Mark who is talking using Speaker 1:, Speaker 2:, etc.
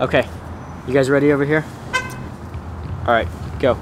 Speaker 1: Okay, you guys ready over here? All right, go.